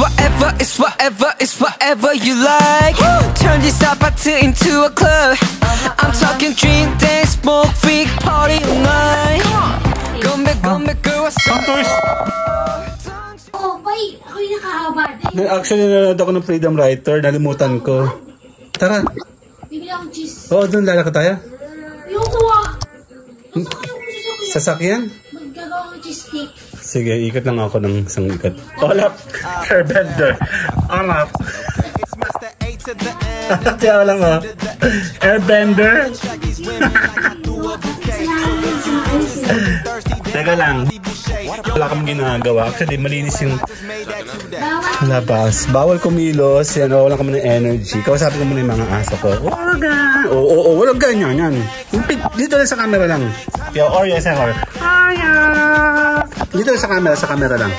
whatever, it's whatever, it's whatever you like. Turn this apartment into a club. I'm talking drink, dance, smoke, freak, party all night. Come back, come back, girl, what's up? Santos! Oh, bay, ako yung nakahaba din. Actually, nanonood ako ng Freedom Writer. Nalimutan ko. Tara. Bibili akong cheese. Oo, doon lalakad tayo. Ah. Yung kuha. Nasaan kayo kung cheese ako? Sasakyan? Maggagawa ng cheese stick. Sige, ikot lang ako ng isang ikot. Olap! Airbender! Olap! Kaya lang oh. Airbender! Teka lang. Wala kang ginagawa. Actually, malinis yung labas. Bawal kumilos. Yan, wala kami ng energy. Kausapin ko muna yung mga aso ko. Wag Oo, oo, oo. Walang ganyan. Yan. Dito lang sa camera lang. Yo, or yes, or. Aya! Dito sa camera, sa camera lang.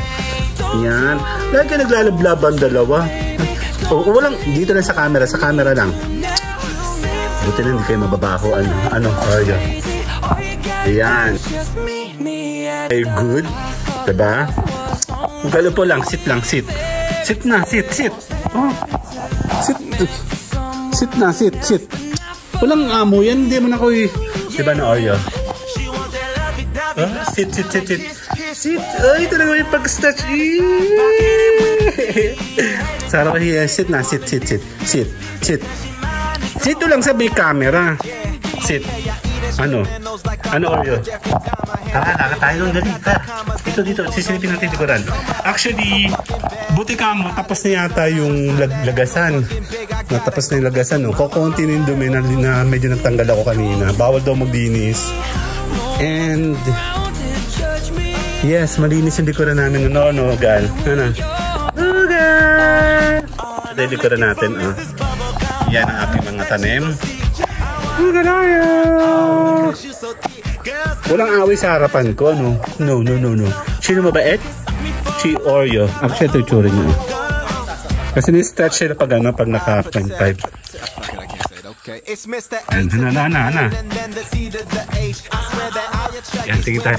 Yan. Lagi ka naglalablaban dalawa. Oo, walang, dito lang sa camera, sa camera lang. Buti na hindi kayo mababaho. Ano, ano, Oreo. Ayan. Ay, good. Diba? Galo po lang, sit lang, sit. Sit na, sit, sit. Oh. Sit. Sit na, sit, sit. Walang amo yan, hindi mo na ko Diba na Oreo? Oh, sit, sit, sit, sit. Sit. Ay, talaga may pag-stretch. Sarap hiya. Sit na, sit, sit, sit. Sit, sit. Sit lang sa may camera. Sit. Ano? Ano Oreo? Tara, tara tayo doon. Dali. Dito, dito. Sisilipin natin likuran. Actually, buti ka mo. Tapos na yata yung lag lagasan. Natapos na yung lagasan. No? Kukunti na yung dumi na, na medyo nagtanggal ako kanina. Bawal daw maglinis. And... Yes, malinis yung likuran namin. No, no, Gal. Ano? Oh, Ugal! Ito yung natin, oh. Yan ang ating mga tanim. Oh, Ugalaya! Walang away sa harapan ko, ano? No, no, no, no. Sino mabait? Si Oreo. Actually, ito yung tsura niya. Ah. Kasi ni-stretch sila pag, ano, pag naka-25. Okay, it's Mr. Ayan, hana na, hana, hana. Yan, tingin tayo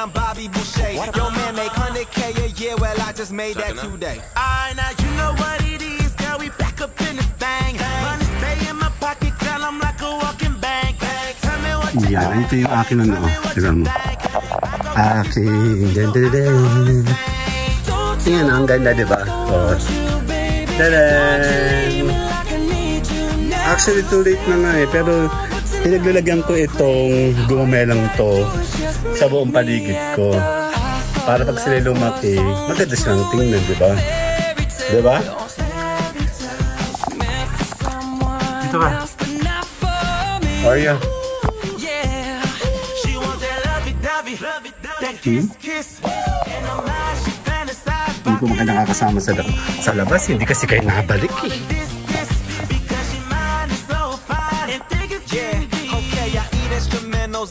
I'm Bobby Boucher. Yo, man, make 100k a year. Well, I just made that today. Alright, now you know what it is, girl. We back up in this thing. Money stay in my pocket, girl. I'm like a walking bank. Tell me what you Yan, ito yung akin ano. Tignan mo. Akin. Tingnan, ang ganda, diba? Oh. Tadaan! Actually, too late na nga eh. Pero, pinaglalagyan ko itong gumamelang to sa buong paligid ko. Para pag sila lumaki, maganda silang tingnan, di ba? Di ba? Dito ka. Oreo. She want that ko maka nakakasama sa, sa labas. Hindi kasi kayo nakabalik eh. she yeah.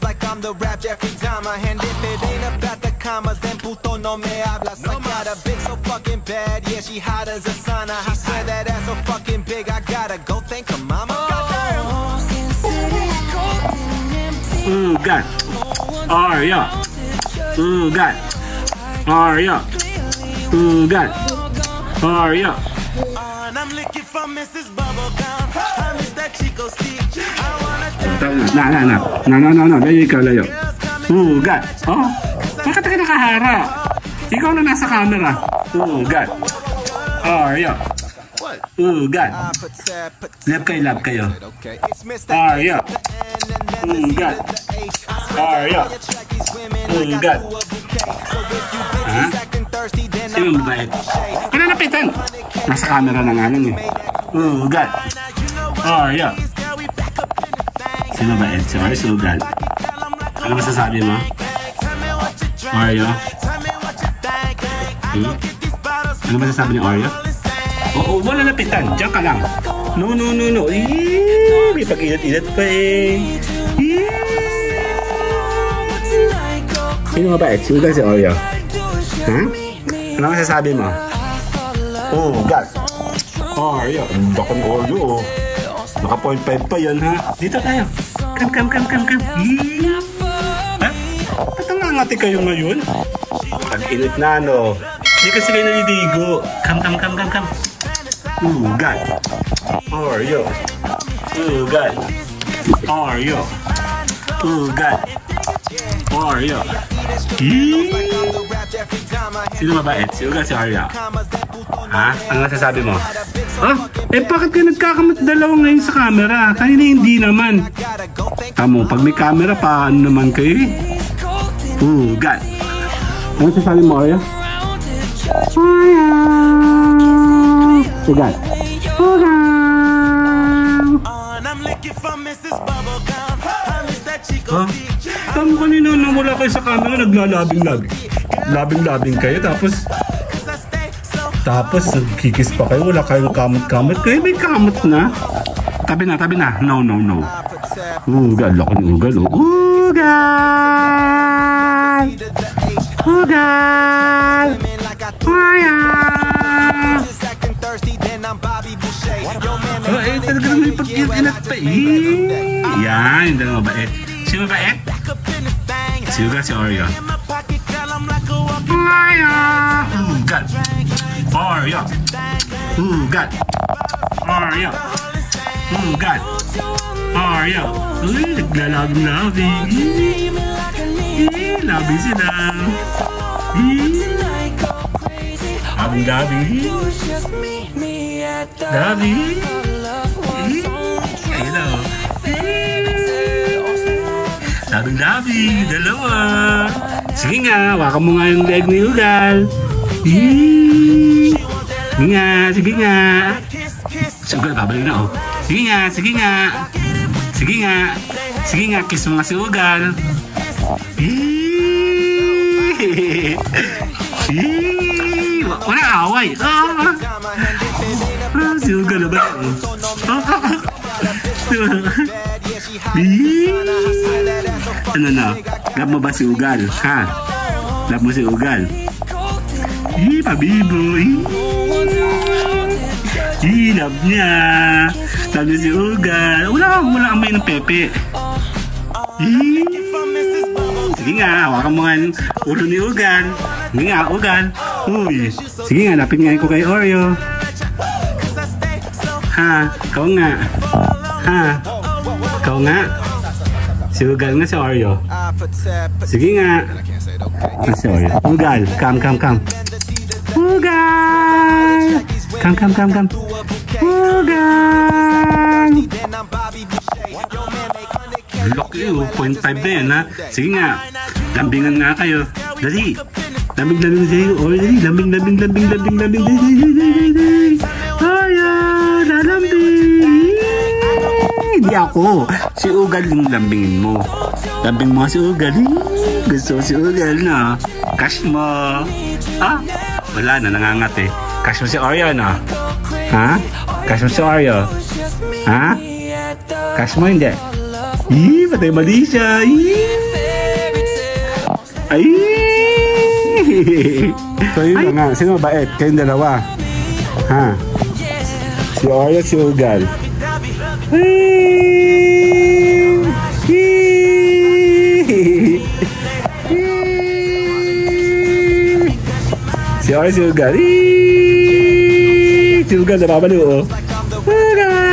Like I'm the rap Jeffrey Dahmer. And if it ain't about the commas, then puto no me hablas. I got a bitch so fucking bad, yeah, she hot as a sauna. I swear that ass so fucking big, I gotta go thank her mama. Ugat. Arya. Ugat. Arya. Ugat. Arya. And I'm looking for Mrs. Bubblegum. I miss that Chico stick. I wanna Na, na, na. Na, na, na, na. Layo ikaw, layo. Ugat. Oh. Bakit ka nakahara? Ikaw na nasa camera. Ugat. Arya. Ugat. put that, put Lab kayo, lab kayo. okay. It's Mr. Arya. and then Ugat. H. Arya. Attract these women like I Ugat. do a bouquet. So if you bitches Ha? Sino I'm mabait? Pinanapitan. Nasa camera na nga lang eh. Ugat. Arya. girl, we back up in the thing. Sino ba Ed? Si Maris like, Ano masasabi mo? I Hmm? Ano masasabi ni Arya? Oo, wala lapitan. Diyan ka lang. No, no, no, no. Eee, may pag-inat-inat pa eh. Sino nga ba Ed? Si Ugat si Arya? Ha? Ano masasabi mo? Ugat. Arya. Ang baka ng Arya oh. Naka 0.5 pa yan ha. Dito tayo. Kam, kam, kam, kam, kam. Eee. Ha? Ba't nangangati kayo ngayon? Pag-init na, no? Hindi kasi kayo naliligo. Come, come, come, come, come. Ugat. Oreo. Ugat. Oreo. Ugat. Oreo. Hii! Sino mabait? Si Ugat, si Oreo. Ha? Ano masasabi mo? Ah, eh bakit ka nagkakamot dalawa ngayon sa camera? Kanina hindi naman. Tamo, pag may camera, paano naman kayo eh? Ugat. Ano sasabi mo, Mrs. Bubblegum. I miss that Chico Ha? Tamo kanina nang wala kayo sa camera, naglalabing-labing. Labing-labing kayo, tapos Tapos, nagkikis pa kayo. Wala kayong kamot-kamot. Kayo may kamot na. Tabi na, tabi na. No, no, no. Ugal. Laki ng ugal. Oh. Ugal! Ugal! Maya! Oh, eh, talaga naman yung pag-inat pa eh. Yan, hindi na mabait. Sino mabait? back up in this thing. Si Ugal, si Oreo. Like a walking Maya! Ugal! Oreo! Ugal! Oreo! Ugal! Oreo! Uy, naglalabing-labing. Eh, labing sila. Eh, Labing-labing. Labing. Eh, ayun na, oh. Eh, Labing-labing, dalawa. Sige nga, wakan mo nga yung leg ni Ugal. Sige nga, sige nga. Si Ugal, babalik na, oh. Sige nga, sige nga. Sige nga. Sige nga, kiss mo nga si Ugal. Eh, wa- Wala away. Ah, ah, si Ugal na ba? Ah, ano na? Love mo ba si Ugal? Ha? Love mo si Ugal? Ih, pabibo. Ih, love niya. Love niya si Ugal. Wala, wala amoy ng pepe. Ih. Sige nga, hawakan mo nga yung ulo ni Ugal. Sige nga, Ugal. Uy. Sige nga, lapit nga ko kay Oreo. Ha? Ikaw nga. Ha? Ikaw nga. Si Ugal nga si Oreo. Protect, Sige nga. Ah, si Oreo. Ugal, come, come, come. Ugal! Come, come, come, come. Ugal! then I'm Bobby Boucher. Yo, man, they hundred K. Laki, oh. 0.5 na yan, ha? Sige nga. Lambingan nga kayo. Dali. Lambing, lambing sa'yo. Oh, dali. Lambing, lambing, lambing, lambing, lambing. Dali, dali, dali, dali, Hindi ako. Si Ugal yung lambingin mo. Lambing mo si Ugal. Eh, Gusto si Ugal na. Cash mo. Ah, wala na, nangangat eh. Cash mo si Oreo na. Ha? Cash mo si Oreo. Ha? Cash mo hindi. Ih, patay mali siya. Ih. Ay! So yun na nga, sino mabait? Kayong dalawa. Ha? Si Oreo si Ugal. Ay! Ih! Ih! Si Oreo si Ugal. Ih! Si Ugal napapaliw oh. Ugal!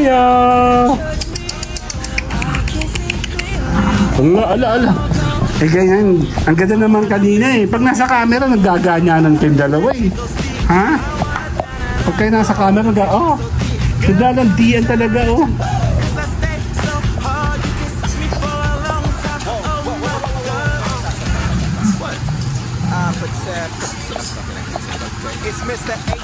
Oreo! Ala, ala, ala. Eh ganyan, ang ganda naman kanina eh. Pag nasa camera, nagaganyanan kayong dalawa eh. Ha? Pag kayo nasa camera, nag oh, naglalandian talaga oh. Protect. It's Mr. A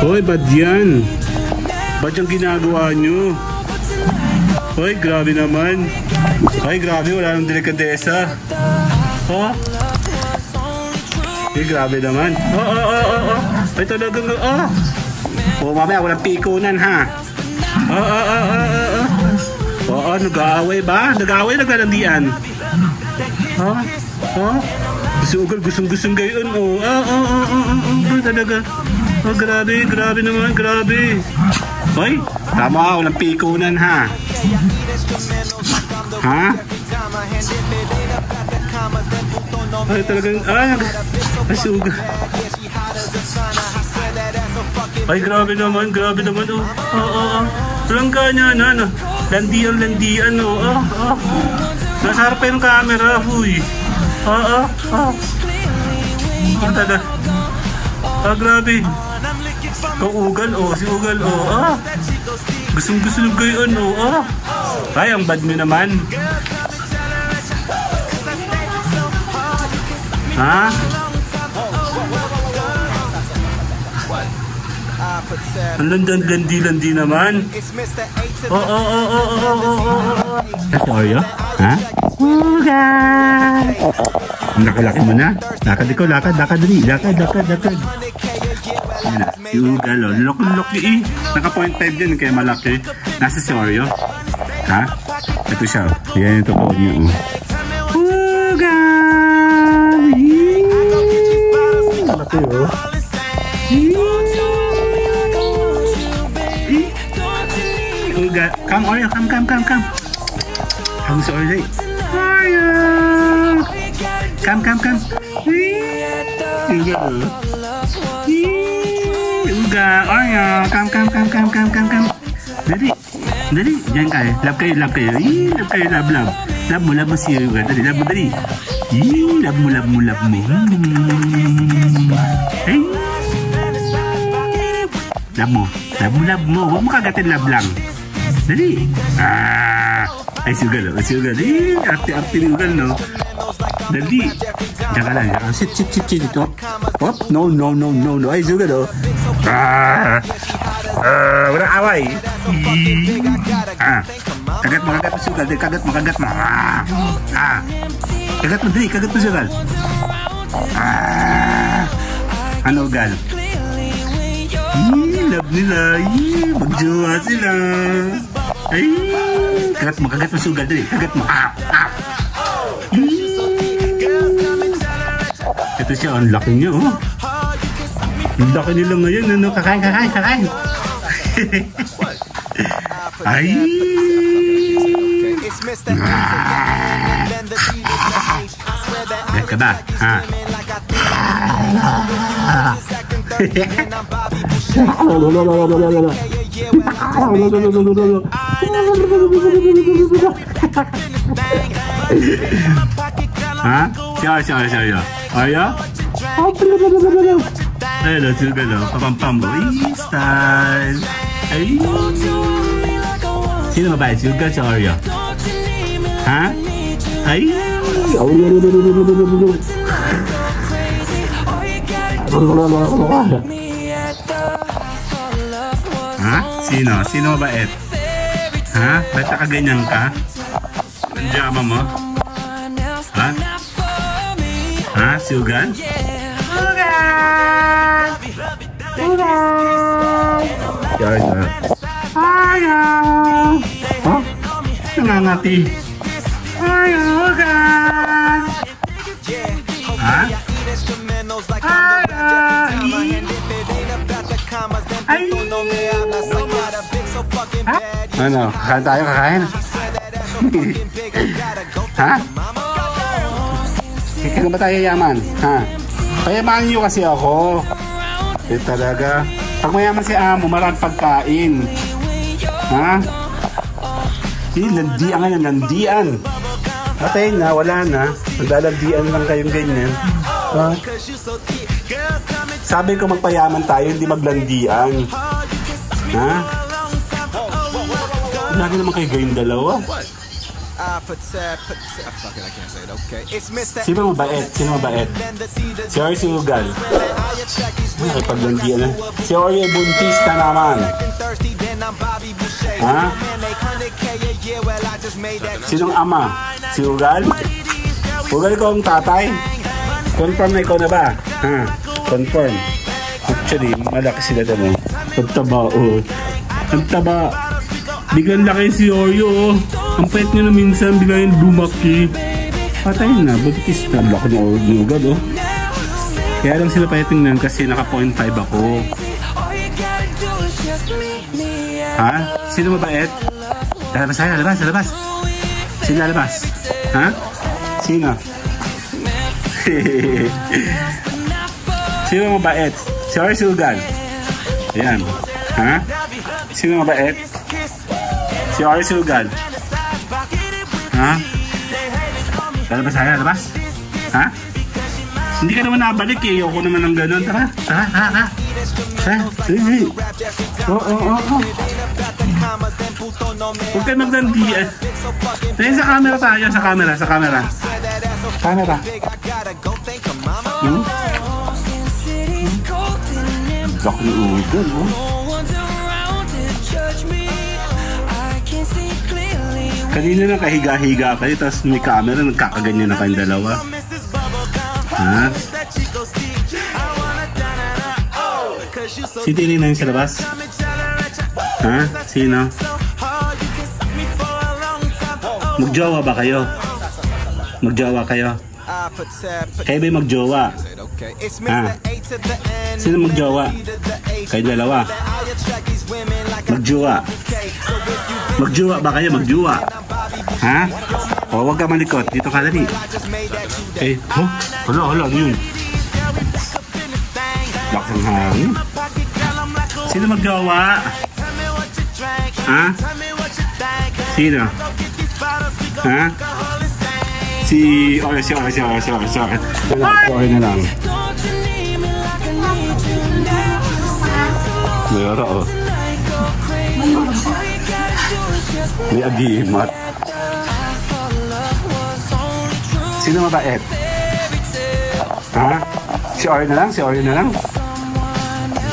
Hoy, bad yan. Ba't yung ginagawa nyo? Hoy, grabe naman. Hoy, grabe, wala nang delikadesa. Oh. Hoy, grabe naman. Oh, oh, oh, oh, oh. Ay, talagang, oh. Oh, mamaya, walang pikunan, ha? Oh, oh, oh, oh, oh, oh. Oo, oh, nag-aaway ba? Nag-aaway, naglalandian. Ha? Ha? Gusto ugal, gustong gustong gayon. Oh, ah, ah, ah, ah, ah, ah, talaga. Oh, grabe, grabe naman, grabe. Hoy, tama, walang pikunan, ha? Ha? Ay, talagang, ah, asuga. Ay, grabe naman, grabe naman, oh. Oo, oh, oo, oh, Walang kanya na, no. Landian, landian, oh. Oh, oh. Nasa pa yung camera, huy. Oo, oo, oo. Ah, talaga. Ah, grabe. Kung ugal, oh, si ugal, oh, ah. Gustong gusto ng gayon, oh, ah. Ay, ang bad mo naman. Ha? Ang landan-landi-landi naman. Oo, oo, oo, oo, oo, oo, oo. Kasi Oreo? Ha? Ugal! Nakalaki mo na. Lakad ikaw, lakad, lakad. Lakad, lakad, lakad. Yan Ugal, oh. Loko-loko eh. Naka 0.5 din, kaya malaki. Nasa si Oreo? Ha? Ito siya, oh. Yan yung totoo niya, oh. Yee! Malaki, oh. Ugal. Come, Oreo. Come, come, come, come. Come si Oreo. Oreo! Come, come, come. Ugal. Ugal. Oreo. Come, come, come, come, come, come, come. Dali. Dali. Diyan kayo. Love kayo, love kayo. Ih, love kayo, love, love. Love mo, love mo si Ugal. Dali, love mo, dali. Ih, love mo, love mo, love mo. Hmm. Ay. Love mo. Love mo, love mo. Huwag mo kagatin love lang. Dali. Ah. Ay, sugal, oh. Sugal. Eh, arte-arte ni Ugal, no? Dali. Diyan ka lang. Ah, sit, sit, sit, sit. Ito. Hop. No, no, no, no, no. Ay, sugal, oh. Ah. Ah, walang away. Ih. Ah. Kagat mo, kagat mo, sugal. Dali, kagat mo, kagat mo. Ah. Ah. Kagat mo, dali. Kagat mo, sugal. Ah. Ano, Ugal? Ih, love nila. Ih, magjowa sila. Ay, kagat mo, kagat mo sugal. Dali, kagat mo. Ah, ah. Ih. Ito siya, ang laki niya, oh. Ang laki nila ngayon, ano? Kakain, kakain, kakain. Ay. Yan ka ba? Ha? Ha? Siya, siya, siya, siya. Ay, no, suga, no. Papampambo. Ay, style. Ay. Sino mabait? Suga, siya, Oreo? Ha? Ay. Ha? Sino? Sino mabait? Ha? Ba't nakaganyan ka? Ang jama mo? Ha? Ha? Si Yay na. Aya! Ha? Nangangati. Aya, Ugan! Ha? Ay! Ha? Ano? Kakain tayo, kakain? ha? Kaya ba tayo yaman? Ha? Payamanin niyo kasi ako. Eh talaga. Pag mayaman si amo, marang pagkain. Ha? Eh, landian nga landian. Patay na, wala na. Naglalandian lang kayong ganyan. Ha? Sabi ko magpayaman tayo, hindi maglandian. Ha? Lagi naman kayo gayong dalawa. Fuck it, I can't say it. Okay. It's Mr. Sino mabait? Sino mabait? Si Or si Ugal? Nakipaglandian na. Si Oreo buntis na naman. Ha? Man, they 100K a year, well, I just made that Sinong ama? Si Ugal? Ugal ko ang tatay? Confirm na ikaw na ba? Ha? Confirm. Actually, malaki sila damo. Ang taba, oh. Ang taba. Biglang laki si Oreo, oh. Ang pet niya na minsan, biglang lumaki. Patay na, buntis na. Ni Oreo ni Ugal, oh. Kaya lang sila patingnan kasi naka 0.5 ako. Ha? Sino mabait? Lalabas tayo, lalabas, lalabas. Sino lalabas? Ha? Sino? Sino mabait? Si Ugal. Ayan. Ha? Sino mabait? Si Ugal. Ha? Lalabas tayo, lalabas? Ha? Hindi ka naman nabalik eh. Ako naman ng ganun. Tara, tara, tara, tara. Ha? Sige. Oo, oo, oo. Huwag kayo magdandian. Tingin sa camera tayo, sa camera, sa camera. Camera. Hmm? Lock ni Ugal, oh. Kanina lang kahiga-higa kayo, tapos may camera, nagkakaganyan na kayong dalawa. Ha? Si Tini na yung sa labas? Ha? Sino? Magjowa ba kayo? Magjowa kayo? Kayo ba magjowa? it, okay. It's. Mr. A to the N. Sino magjowa? Kayo dalawa. Magjowa. Magjowa ba kayo? Magjowa? Ha? O, wag ka malikot. Dito ka dali. Eh, oh, hala, hala, ano yun? Lakas ng hangin. Sino magjowa? Ha? Sino? Ha? Si... Okay, si Okay, si Okay, si Okay, si Okay. Si Okay na lang. Mayroon oh. May agimat. Sino mabait? Ha? Si Ori na lang? Si Ori na lang?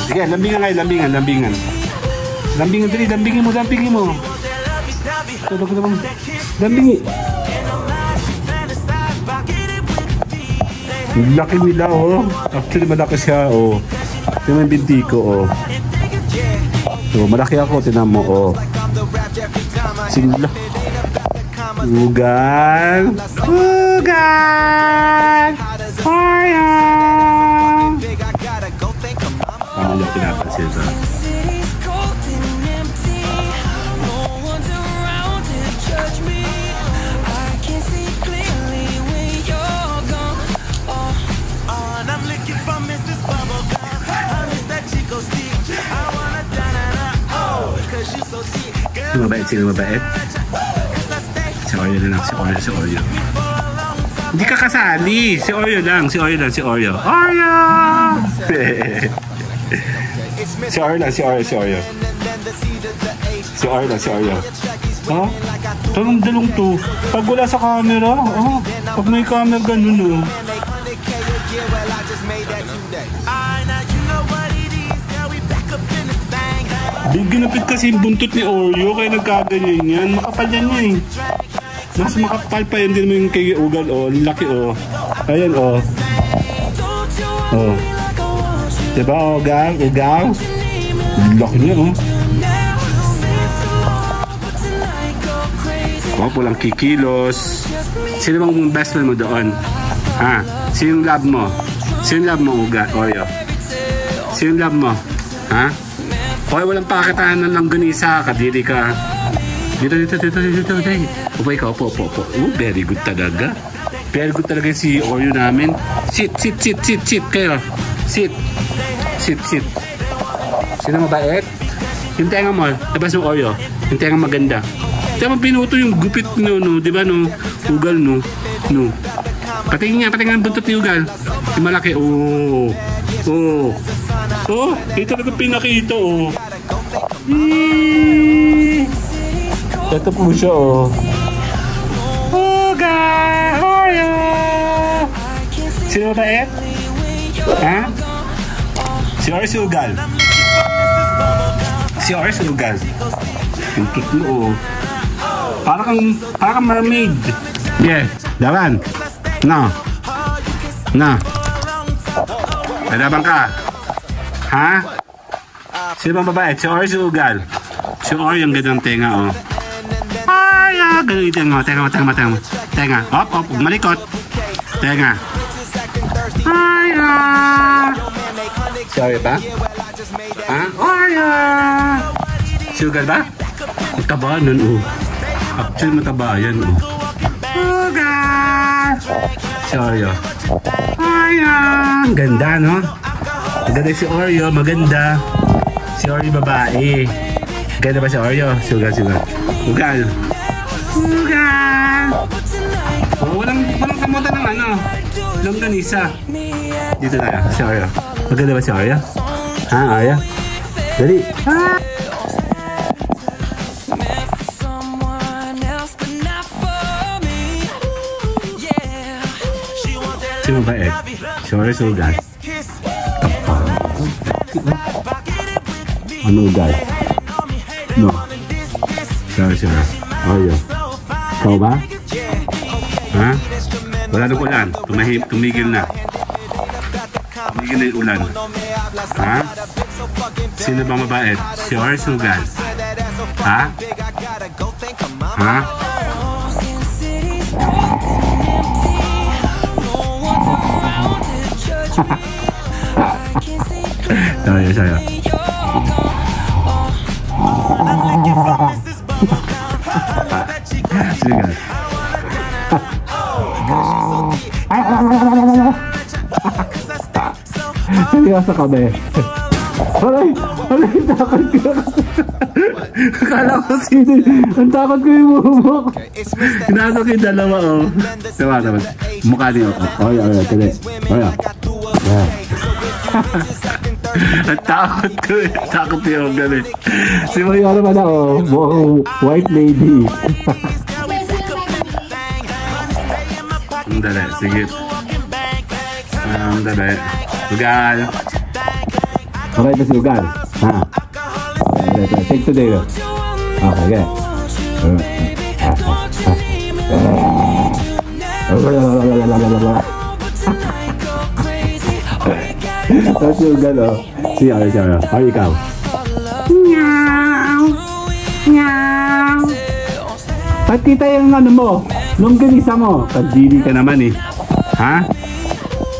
Sige, lambingan kayo, lambingan, lambingan. Lambingan, dali, lambingin mo, lambingin mo. Tulog naman. Lambingi. Ang Laki nila, oh. Actually, malaki siya, oh. Tingnan yung binti ko, oh. So, malaki ako, tinan mo, oh. Sila. Ugan. Ugan. Sayang. Mabait? Sino mabait? Si Oreo na lang. Si Oreo, si Oreo. Hindi ka kasali. Si Oreo lang. Si Oreo lang. Si Oreo. Oreo! si Oreo lang. Si Oreo. Si Oreo. Si Oreo lang. Si Oreo. Do. Tanong dalong to. Pag wala sa camera, oh. Pag may camera, ganun, oh. And they 100K a year, well, I Di ginapit kasi yung buntot ni Oreo, kaya nagkaganyan yan. Makapal yan yan, eh. Mas makapal pa yun din mo yung kay Ugal, oh. Laki, oh. Ayan, oh. Oh. Diba, Ugal? Ugal? Ang Laki niya, oh. Oh, pulang kikilos. Sino bang best friend mo doon? Ha? Sino yung love mo? Sino yung love mo, Uga, Oreo? Sino yung love mo? Ha? Okay, walang pakitaan ng langganisa. Kadiri ka. Dito, dito, dito, dito, dito. Upo ikaw, upo, upo, upo. Oh, very good talaga. Very good talaga si Oreo namin. Sit, sit, sit, sit, sit kayo. Sit. Sit, sit. Sino mabait? Yung tenga mo, labas ng Oreo. Yung tenga maganda. Mo pinuto yung gupit no, no, di ba no? Ugal no, no. Patingin nga, patingin ang buntot ni Ugal. Yung malaki, oh. Oh. Oh, ito talaga pinakita, oh. Eee. Ito po siya, oh. Ugal! Oreo! Sino ba, Ed? Ha? Si Or si Ugal. Si Or si Ugal. Yung cute mo, oh. Para kang, para mermaid. Yeah, laban. No. No. Lalaban ka. Ha? Sino bang babae? Si Or si Ugal? Si Or yung gandang tenga, oh. Ay, ah, ganun yung tenga. Tenga mo, tenga mo, tenga mo. Tenga. Op, op, malikot. Tenga. Ay, ah. Or ba? Ha? Ay, ah. Si Ugal ba? Mataba nun, oh. Actually, mataba yan, oh. Ugal! Si Oreo. Ay, ah. Ganda, no? Maganda si Oreo, maganda. Si Oreo babae. Ganda ba si Oreo? Sugal, sugal. Ugal. Ugal. Oh, walang, walang kamutan ng ano. Longganisa. Dito tayo, si Oreo. Maganda ba si Oreo? Ha, Oreo? Dali. Ah! Sino ba eh? Si Oreo, sugal. Ano ugal? No. Sorry, sorry. Oreo. Ikaw ba? Ha? Wala na ulan. Tumahim, tumigil na. Tumigil na yung ulan. Ha? Sino bang mabait? Si Oreo Sugal. Ha? Ha? Sorry, sorry. Sugal. Seryoso ka ba eh? Aray! Aray! Takot ko! Akala ko sino Ang takot ko yung bubok! Pinasok yung dalawa oh! Diba naman? Mukha niyo. Oh, yeah, yeah, tuloy. Oh, yeah. Ang takot ko eh. Takot yung galit. Si Mario naman ako. Mukhang white lady. Ang dali. Sige. Ang dali. Ugal. Okay ba si Ugal? Ha? Okay, okay. Take today. no? Okay, okay. Tapos si Ugal, oh. Si Ari, si Ari. Ari, ikaw. Meow. Meow. Ba't kita yung ano mo? Nung ganisa mo. Pagdili ka naman eh. Ha?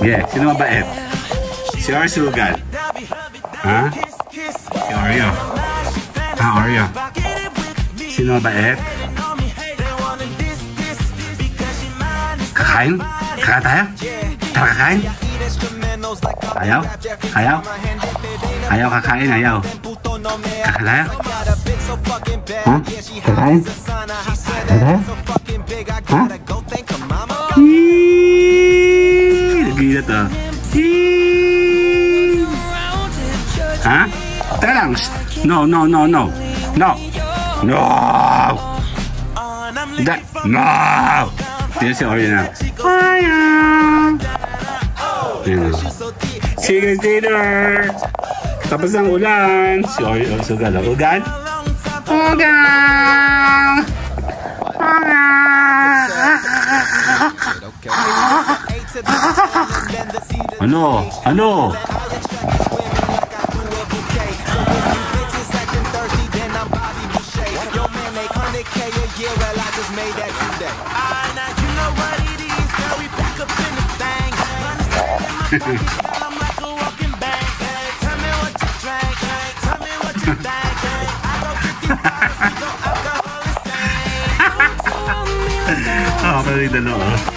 Yeah, sino mabait? Si Or si Ugal? Ha? Si Oreo. Ha, Oreo? Sino mabait? Kakain? Kakain tayo? Tara kakain? Ayaw? Ayaw? Ayaw kakain, ayaw. Kakain tayo? Ha? Kakain? Kakain tayo? Ha? Hiiii! Nagilat ah. Hiiii! Ha? Teka lang. Shh. No, no, no, no. No. No! Da no! Yan si Oreo na. Hiya! Yan na. Chicken dinner! Tapos ang ulan. Si Oreo. So, gala. Ugan? Ugan! Ano? Ano? Ah, pero yung dalawa.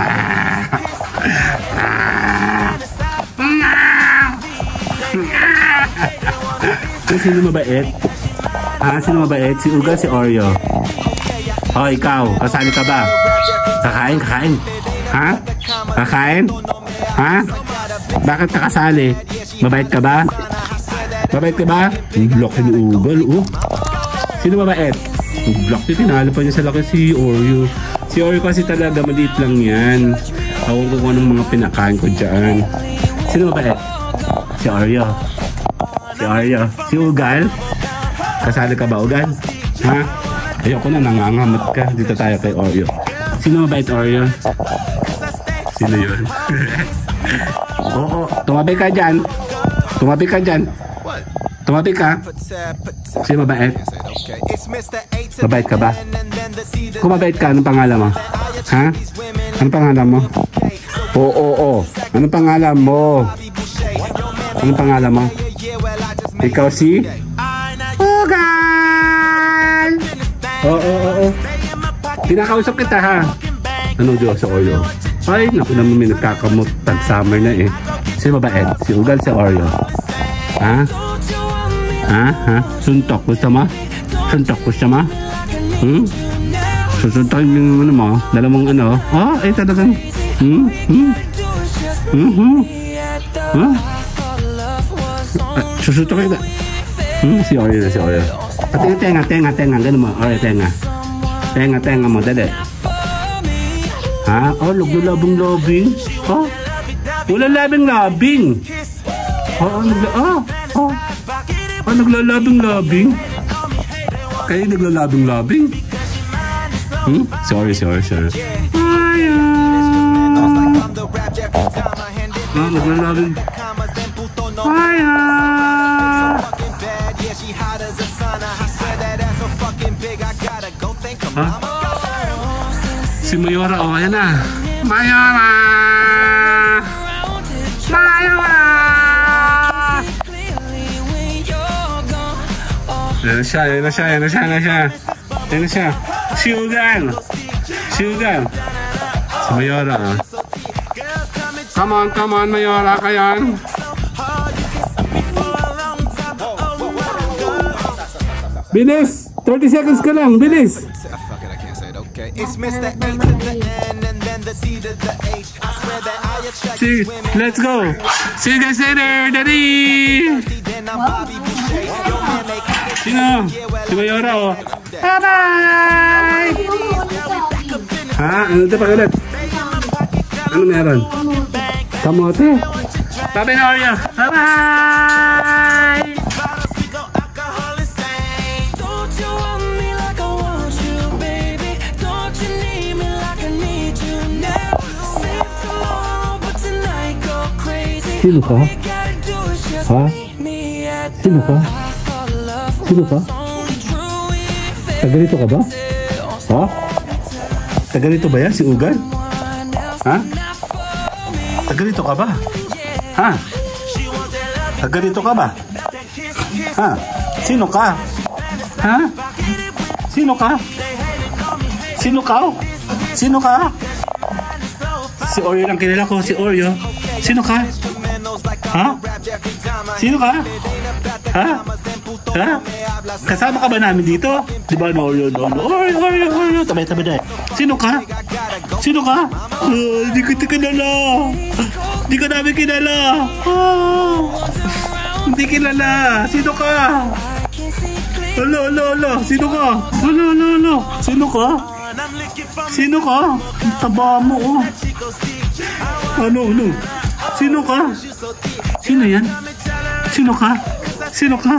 sino mabait? Ah, sino mabait? Si Uga, si Oreo. Oh, ikaw, kasali ka ba? Kakain, kakain. Ha? Kakain? Ha? Bakit ka kasali? Mabait ka ba? Mabait ka ba? Laki ni Ugal, oh. Sino mabait? Ang laki, tinalo pa niya sa laki si Oreo. Si Oreo kasi talaga maliit lang yan. Ako kung anong mga pinakain ko dyan. Sino mabait? Si Oreo. Si Oreo. Si Ugal? Kasali ka ba, Ugal? Ha? Ayoko na, nangangamot ka. Dito tayo kay Oreo. Sino mabait, Oreo? Sino yun? Oo, tumabi ka dyan. Tumabi ka dyan. Tumabi ka. Sino mabait? Mabait ka ba? Kung mabait ka, anong pangalan mo? Ha? Anong pangalan mo? Oo, oo, oo. Anong pangalan mo? Anong pangalan mo? Ikaw si? Ugal! Oo, oo, oo. Pinakausap kita ha. Anong Diyos sa Oreo? Ay, naku naman may nagkakamot. Tag-summer na eh. Sino mabait? Si Ugal si Oreo. Ha? Ha? Ha? Suntok. Gusto mo? Suntok. Gusto mo? Hmm? Susuntokin yung ano mo. Dala mong ano. Oh, eh talagang. Hmm? Hmm? Hmm? Hmm? Huh? Susuntokin ka. Hmm? Si Oreo na si yung tenga, tenga. Ganun mo. Oreo, tenga. Tenga, tenga mo. Dali. Ha? Oh, luglo-labing-labing. Oh. Wala labing-labing. Oh, oh, nagla oh, oh. Oh, naglalabing-labing. Kayo naglalabing-labing. Hmm? Sorry, sorry, sorry. Ay, ah. Naglalabing. Si Mayora, oh, ayan na. Mayora! Mayora! Ayan na siya, ayan na siya, ayan na siya, ayan na siya. Ayan na siya. Si Mayora. Come on, come on, Mayora, kayan. Bilis! 30 seconds ka lang, bilis! It's Mr. A to the N and then the C to the H. I swear that I attract See, women. let's go! See you guys later, Daddy! Sino? Si Mayora, oh. Bye-bye! Ha? Ano ito pag ulit? Ano meron? Kamote? Sabi na Oreo. Bye-bye! Sino ka? Ha? Sino ka? Sino ka ba? Ha? Tagalito ba yan? Si Ugan? Ha? Tagalito ka ba? Ha? Tagalito ka ba? Ha? Sino ka? Ha? Sino ka? Sino ka? Sino ka? Si Oreo lang kilala ko, si Oreo. Sino ka? Sino ka? Ha? Ha? Kasama ka ba namin dito? Di ba no, Oreo, no, no, Oreo, Oreo, Oreo, tabay-tabay na. Sino ka? Sino ka? Ah, Hindi ko kilala. Hindi ka namin kilala. Ah, Hindi kilala. Sino ka? Alo, alo, alo. Sino ka? Alo, alo, alo. Sino ka? Sino ka? Taba mo, oh. Ano, ano? Sino ka? Sino yan? Sino ka? Sino ka?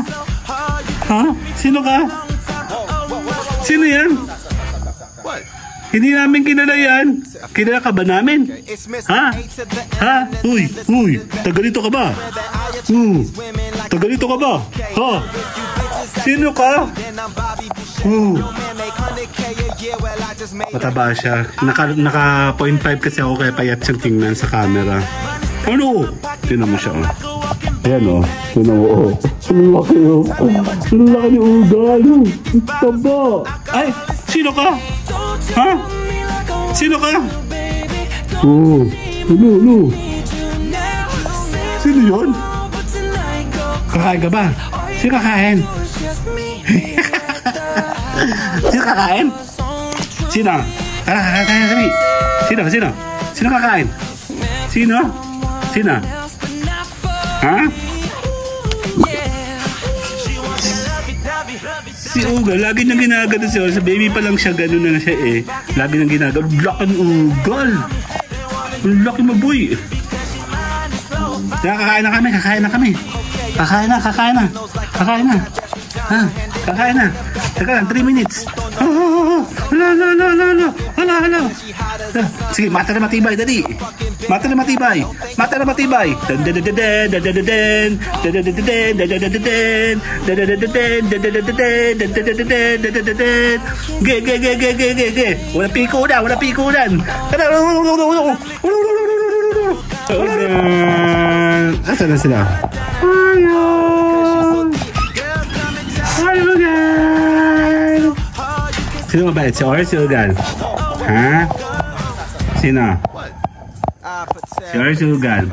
Ha? Sino ka? Sino yan? Hindi namin kilala yan. Kilala ka ba namin? Ha? Ha? Uy, uy, tagalito ka ba? Uh, tagalito ka ba? Ha? Sino ka? Uh, Yo, man, make 100K a year. Well, I just made mataba siya. Naka, naka 0.5 kasi ako kaya payat siyang tingnan sa camera. Ano? Tinan mo siya, oh. Ayan, oh. Tinan mo, oh. Ang laki, oh. Ang laki ni Ugal. oh. Ang Taba. Ay, sino ka? Ha? Sino ka? Oh, ano, ano? Sino yun? Kakain ka ba? Sino kakain? Sino kakain? Sino? Tara, kakain kami. Sino? Sino? Sino kakain? Sino? Sino? Ha? Si Ugal, lagi niyang ginagano siya. Sa baby pa lang siya, gano'n na siya eh. Lagi niyang ginagano. Laki ng Ugal. Ang laki mo, boy. Kaya kakain na kami, kakain na kami. Kakain na, kakain na. Kakain na. Ha? Kakain na. Teka lang, 3 minutes. Oh, oh, oh, oh. Hala, hala, hala, hala, hala, hala. Sige, mata na matibay, dali. Mata na matibay. Mata na matibay. Ge, ge, ge, ge, ge, ge, ge. Wala pikunan, wala pikunan. Asan na sila? Ayaw! Ayaw, guys! Sino mabait? Si Or si Ogan? Ha? Sino? Si Or si Ugal?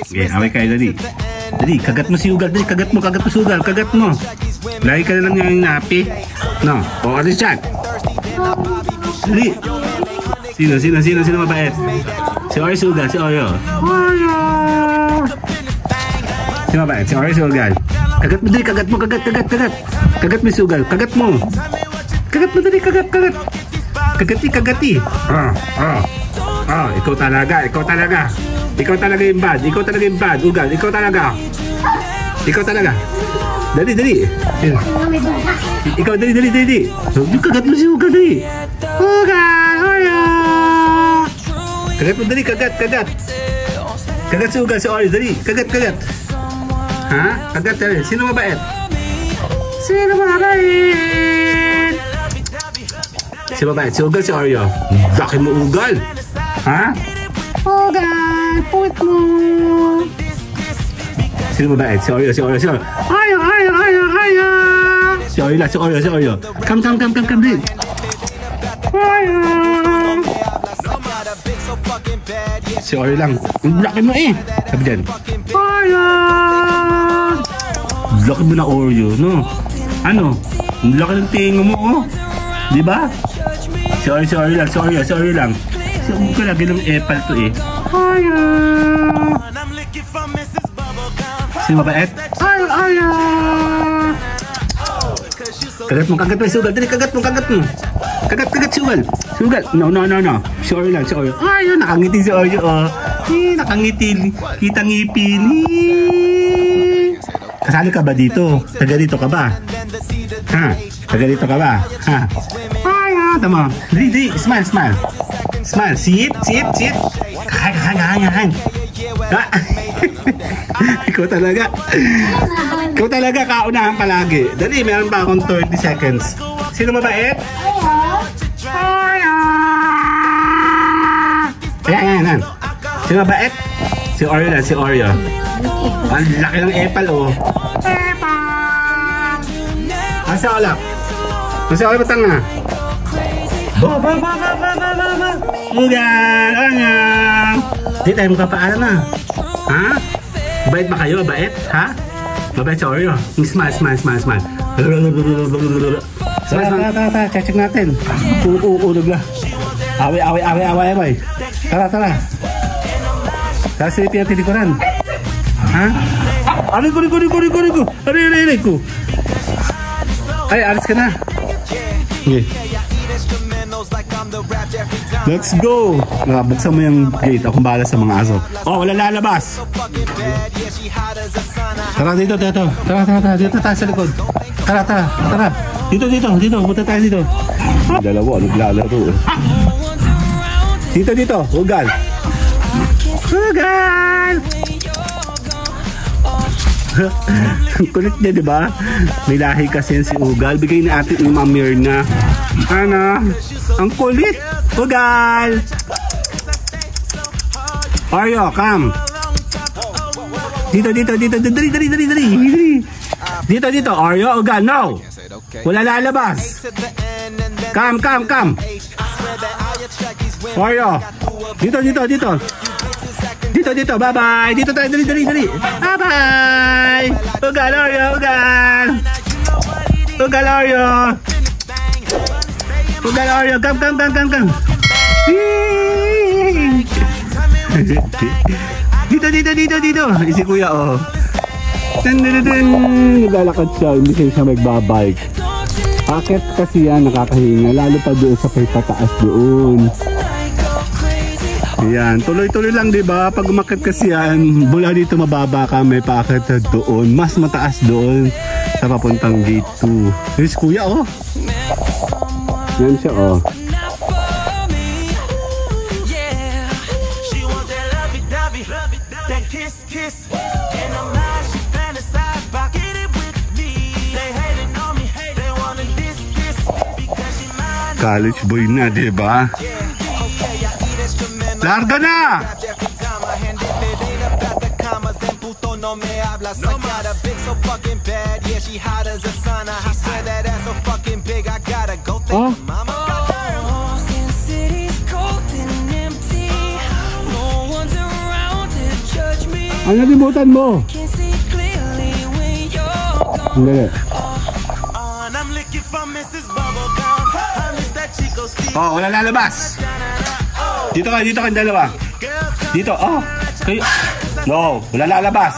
Okay, away kayo dali. Dali, kagat mo si Ugal. Dali, kagat mo, kagat mo si Ugal. Kagat mo. Lagi ka na lang yung napi. No. O, ano siya? Dali. Sino, sino, sino, sino mabait? Si Or si Ugal, si Oreo. Sino mabait? Si Or si Ugal. Kagat mo dali, kagat mo, kagat, kagat, kagat. Kagat mo si Ugal, kagat mo. Kagat mo dali, kagat, kagat. Kagati, kagati. Ah, ah. Ah, ikaw talaga, ikaw talaga. Ikaw talaga yung bad, ikaw talaga yung bad. Ugal, ikaw talaga. Ikaw talaga. Dali, dali. Ikaw, dali, dali, dali. Yung kagat mo si Ugal, dali. Ugal, Oreo. Kagat mo, dali, kagat, kagat. Kagat si Ugal, si Oreo, dali. Kagat, kagat. Ha? Kagat, dali. Sino mabait? Sino mabait? Si babae, si Ugal, si Oreo. Laki mo Ugal. Ha? Ugal, puwit mo. Sino babae? Si Oreo, si Oreo, si Oreo. Oreo, Oreo, Oreo, Oreo. Si Oreo lang, si Oreo, si Oreo. Come, come, come, come, come, dali. Oreo. Si Oreo lang. Ang laki mo eh. Sabi dyan. Oreo. Laki mo na Oreo, no? Ano? Laki ng tingo mo, oh. Di ba? Si Oreo, si Oreo lang, si Oreo, si Oreo lang. Si Oreo ko lagi ng epal to eh. Oreo. Sino mabait? Oreo, Oreo. Kagat mo, kagat mo, sugal. Dali, kagat mo, kagat mo. Kagat, kagat, sugal. Sugal. No, no, no, no. Si Oreo lang, si Oreo. Oreo, nakangiti si Oreo, oh. Eh, nakangiti. Kita ngipin. Kasali ka ba dito? Taga dito ka ba? Ha? Taga dito ka ba? Ha? Oreo, tama. Dali, dali. Smile, smile. Smile. Sit, sit, sit. Kakain, kakain, kakain, kakain. Ha? Ikaw talaga. Ikaw talaga kaunahan palagi. Dali, meron pa akong 30 seconds. Sino mabait? Oreo! Ayan, ayan, ayan. Sino mabait? Si Oreo lang, si Oreo. Ang laki ng epal, oh. Epal! Asa olap? Asa olap tanga? Ba, Ugan! Oreo! Di tayo magpapaalam na. Ha? Bait ba kayo? Bait? Ha? Mabait si Oreo. Smile, smile, smile, smile. Smile, smile. Tara, tara, tara. Check, check natin. Uulog na. Away, away, away, away, away. Tara, tara. Tara, silipin natin likuran. Ha? Aray ko, aray ko, aray ko, aray ko, aray ko. Aray, aray, aray ko. Ay, alis ka na. Okay. Let's go! Nakabuksan mo yung gate. Akong bahala sa mga aso. Oh, wala lalabas! Tara dito, dito. Tara, tara, tara. Dito tayo sa likod. Tara, tara, tara. Dito, dito, dito. Punta tayo dito. Dalawa, naglalaro. eh. Dito, dito. Ugal. Ugal! Ang kulit niya, di ba? May lahi kasi si Ugal. Bigay ni ate ni Ma'am Mirna. Ano? Ang kulit. Ugal! Oreo, come. Dito, dito, dito. Dali, dali, dali, dali. dali. Dito, dito. Oreo, Ugal, no. Wala lalabas. Come, come, come. Oreo. Dito, dito, dito. Dito, dito. Bye-bye. Dito tayo. Dali, dali, dali. Bye-bye. Ugal, Oreo, Ugal. Ugal, Oreo. Sugal Oreo, come, come, come, come, come. Dito, dito, dito, dito. Eh, Si kuya, oh. Naglalakad siya, hindi siya siya magbabike. Akit kasi yan, nakakahinga, lalo pa doon sa pataas doon. Ayan, tuloy-tuloy lang 'di ba? Pag umakyat kasi yan, mula dito mababa ka, may paakyat doon, mas mataas doon sa papuntang gate 2. Here's kuya oh. Yan siya oh. Lovey-dovey, that kiss-kiss. And I'm not, she fantasize about get it with me. They hating on me, they wanna diss-diss. Because she mine, College boy na, 'di ba? okay, I eat instrumental. Larga na! Every time I hand if it ain't about the commas, then puto no me hablas. I got a bitch so fucking bad, yeah, she hot as a sauna. I swear that ass so fucking big, I gotta go thank Oh. mama. Miss that Chico Steve. Oh, wala lalabas. Dito ka, dito ka dalawa. Dito, oh. Kayo. No, wala lalabas.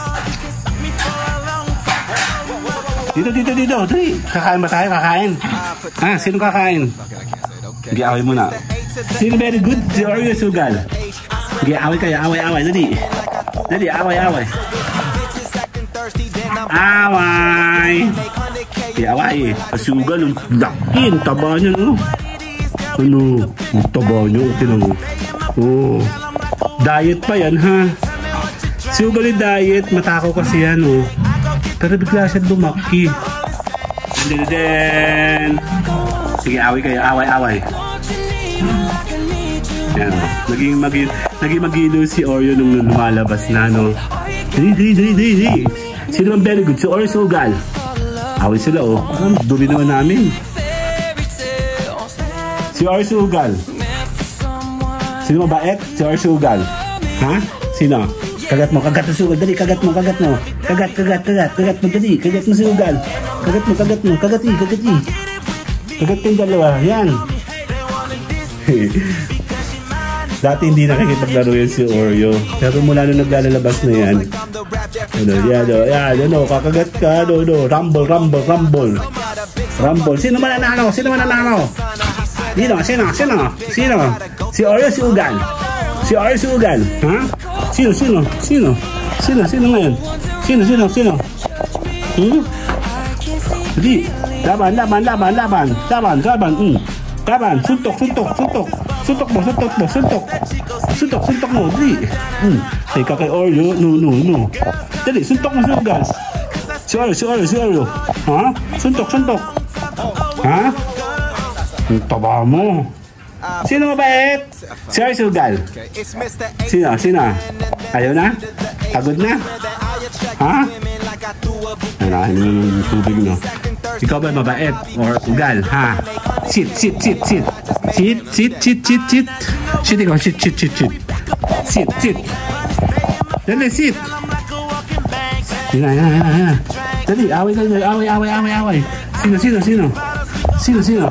Dito, dito, dito. Dali. Kakain ba tayo? Kakain. Ah, sino kakain? Sige, away muna. Sino very good? Si Oreo Sugal. Sige, away kayo. Away, away. Dali. Dali, away, away. Away. make 100k. Sige, away. Ah, Sugal, ang laki. Ang taba niya, no? Ano? Ang taba niya. Tinan mo. Oh. Diet pa yan, ha? Sugal yung diet. Matakaw kasi yan, oh. Pero bigla siya lumaki. And then, Sige, away kayo. Away, away. Yan. Naging, maging, naging magilo si Oreo nung lumalabas na, no? Dali, dali, dali, dali, dali. Sino ang very good? Si Oreo Sugal. Away sila, oh. Ang dumi naman namin. Si Oreo Sugal. Sino mabait? Si Oreo Sugal. Ha? Sino? Kagat mo, kagat mo sugal. Dali, kagat mo, kagat mo. Kagat, kagat, kagat. Kagat mo, dali. Kagat mo sugal. Kagat mo, kagat mo. Kagat kagat i. Kagat yung dalawa. Yan. Dati hindi nakikipaglaro yan si Oreo. Pero mula nung naglalabas na yan, ano, yan, oh, yan, ano, kakagat ka, ano, ano, rumble, rumble, rumble. Rumble. Sino man nanalo? Sino man nanalo? Sino? Sino? Sino? Sino? Si Oreo, si Ugal. Si Oreo, si Ugal. Ha? Sino? Sino? Sino? Sino? Sino ngayon? Sino? Sino? Sino? Hmm? Hindi. Laban, laban, laban, laban. Laban, laban. Hmm. Laban. Suntok, suntok, suntok. Suntok mo, suntok mo, suntok. Suntok, suntok mo. Dali. Hmm. Teka kay Oreo. No, no, no. Dali, suntok mo si Ugal. Si Oreo, si Oreo, si Oreo. Ha? Suntok, suntok. Ha? Ang taba mo. Sino mabait? Si Oreo, si Ugal. It's Mr. A. Sino? Sino? Ayaw na? Pagod na? Ha? Like I threw a book Ano, ano yung tubig no? Ikaw ba mabait? Or ugal, ha? Sit, sit, sit, sit. Sit, sit, sit, sit, sit. Sit ikaw, sit, sit, sit, sit. Sit, sit. Dali, sit. Yan, yan, yan, yan. Dali, away, dali, away, away, away, away. Sino, sino, sino? Sino, sino?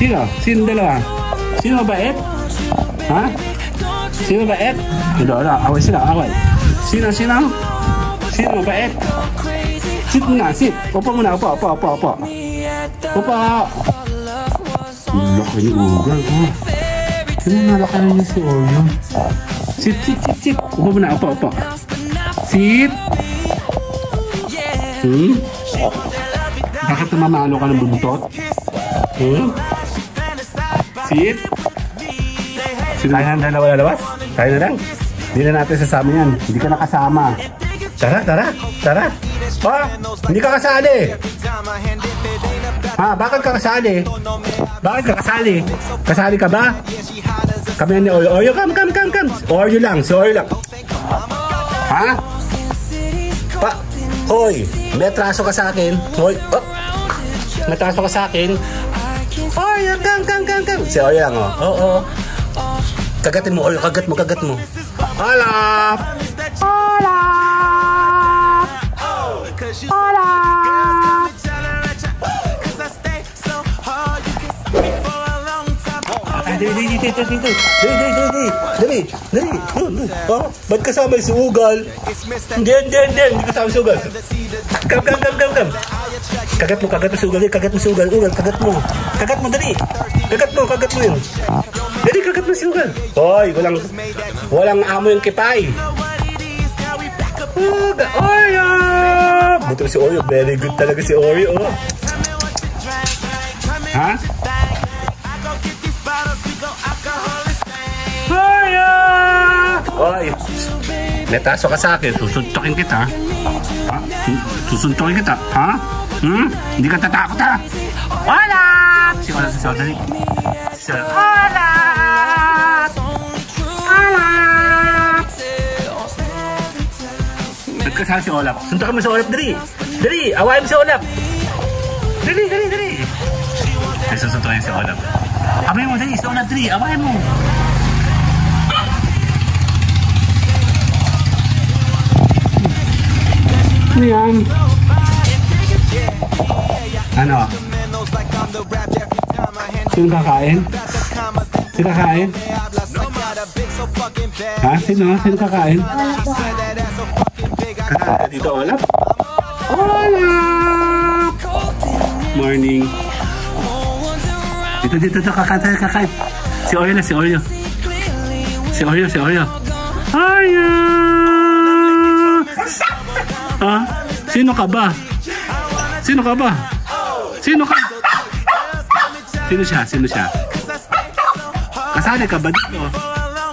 Sino? Sino dalawa? Sino mabait? Ha? Sino mabait? Ito, ito, away sila, away. Sino, sino? Sino mabait? Sit nga, sit. Upo muna, upo, upo, upo, upo. Upo. Laki ni Ugal. Sino nalaki na niya si Oreo? Sit, sit, sit, sit. Upo muna, upo, upo. Sit. Hmm? Bakit namamalo ka ng buntot? Hmm? Sit. Tayo na dalawa lalabas? Tayo na lang. Hindi na natin sasama yan. Hindi ka nakasama. Tara, tara, tara. Ha? Hindi ka kasali. Ha? Bakit ka kasali? Bakit ka kasali? Kasali ka ba? Kami ni Oreo. Oreo, come, come, come, come. Oreo lang, si Oreo lang. Ha? Pa? Hoy, may atraso ka sa akin. Hoy, oh. May atraso ka sa akin. Oreo, come, come, come, come. Si Oreo lang, oh. Oo, oh, Kagatin mo, Oreo, kagat mo, kagat mo. Hola! Hola! Cause you Hola. Girls come and tell her at ya. Cause I stay so hard. You can see me for a long dali, dali, dali, dali, dali, dali, dali, dali, dali, dali, yun, yun. Oh, ba't kasama yung sugal? Hindi, hindi, hindi, hindi kasama yung sugal. Kam, kam, kam, kam, kam. Kagat mo, kagat mo sugal, eh, kagat mo sugal, ugal, kagat mo. Kagat mo, dali. Kagat mo, kagat mo yun. Dali, kagat mo sugal. Hoy, walang, walang amo yung kipay. Oh, the Oreo! Buto si Oreo, very good talaga si Oreo. Oh. Ha? Oreo! Oy, netaso ka sa akin, susuntokin kita. Ha? Susuntokin kita, ha? Hmm? Hindi ka tatakot, ha? Wala! Si Ola, si Ola, dali. Si Ola. Ba't ka sa si Olaf? Suntokin mo si Olaf, dali! Dali! Awayin mo si Olaf! Dali, dali, dali! Ay, susuntokin si Olaf. Awayin mo, dali! Si Olaf, dali! Awayin mo! Ano yan? Ano? Sino kakain? Sino kakain? Ha? Sino? Sino kakain? Kakain ka dito, Olaf? Olaf! Morning. Dito, dito, dito, kakain tayo, kakain. Si Oreo na, si Oreo. Si Oreo, si Oreo. Oreo! Ha? Sino ka ba? Sino ka ba? Sino ka? Sino siya? Sino siya? Kasali ka ba dito?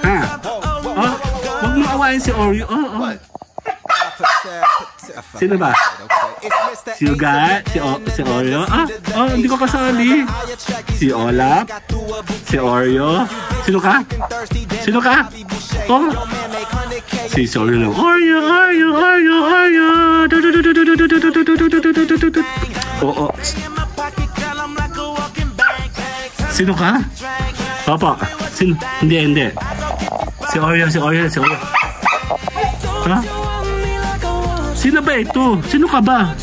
Ha? Oh, huwag mo awayin si Oreo. Oh. Sino ba? Si Ugat, si, o- si Oreo. Ah, oh, hindi ko kasali. Si Olap, si Oreo. Sino ka? Sino ka? Oh. Si Oreo lang. Oreo, Oreo, Oreo, Oreo. Oo. Oh, oh. Sino ka? Papa. Sino? Hindi, hindi. Si Oreo, si Oreo, si Oreo. Huh? Sino ba ito? Sino ka ba?